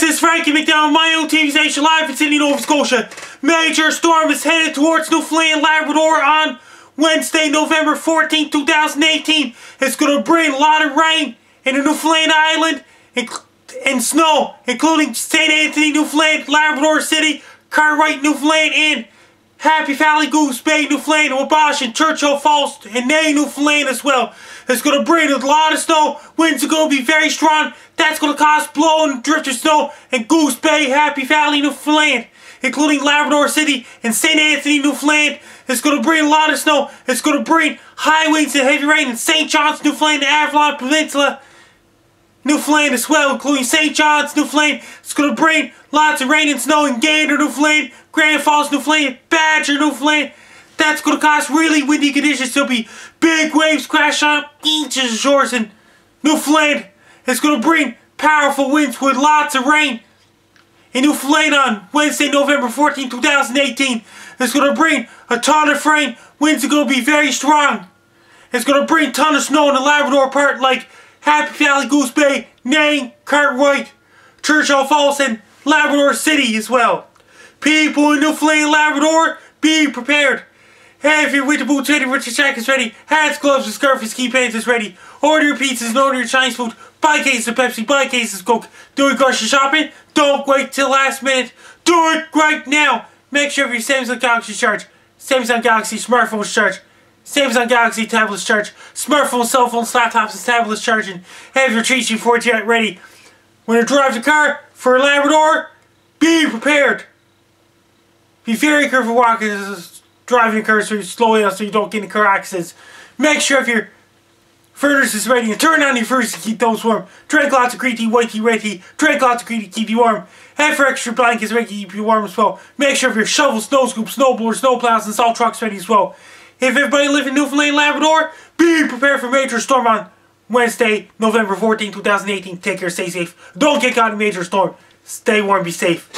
This is Frankie MacDonald, my own TV station live in Sydney, Nova Scotia. Major storm is headed towards Newfoundland Labrador on Wednesday, November 14, 2018. It's going to bring a lot of rain in the Newfoundland Island and, and snow, including St. Anthony, Newfoundland, Labrador City, Cartwright, Newfoundland, and Happy Valley, Goose Bay, Newfoundland, Wabush, and Churchill Falls, and Nain, Newfoundland as well. It's going to bring a lot of snow. Winds are going to be very strong. That's going to cause blowing drifted snow in Goose Bay, Happy Valley, Newfoundland, including Labrador City and St. Anthony, Newfoundland. It's going to bring a lot of snow. It's going to bring high winds and heavy rain in St. John's, Newfoundland, and Avalon Peninsula, Newfoundland as well, including St. John's, Newfoundland. It's going to bring lots of rain and snow in Gander, Newfoundland, Grand Falls, Newfoundland, Badger, Newfoundland. That's going to cause really windy conditions. There'll be big waves crashing on each of shores in Newfoundland. It's going to bring powerful winds with lots of rain. In Newfoundland on Wednesday, November 14, 2018, it's going to bring a ton of rain. Winds are going to be very strong. It's going to bring a ton of snow in the Labrador part like Happy Valley, Goose Bay, Nain, Cartwright, Churchill Falls, and Labrador City as well. People in Newfoundland Labrador, be prepared. Have your winter boots ready, winter jackets ready, hats, gloves, and scarf, and ski pants is ready. Order your pizzas and order your Chinese food. Buy cases of Pepsi, buy cases of Coke. Do your grocery shopping. Don't wait till last minute. Do it right now. Make sure your Samsung Galaxy charge, Samsung Galaxy smartphones charge, Samsung Galaxy tablets charge, smartphones, cell phones, laptops, and tablets charging. Have your treats before get ready. When you drive the car for Labrador, be prepared. Be very careful walking, driving the car so you slow down so you don't get in car accidents. Make sure if your furnace is ready and turn on your furnace to keep those warm. Drink lots of green tea, white tea, red tea. Drink lots of green tea to keep you warm. Have for extra blankets ready to keep you warm as well. Make sure if your shovel, snow scoop, snowboard, snow plows, and salt trucks ready as well. If everybody live in Newfoundland, Labrador, be prepared for major storm on Wednesday, November 14, 2018. Take care, stay safe. Don't get caught in major storm. Stay warm, be safe.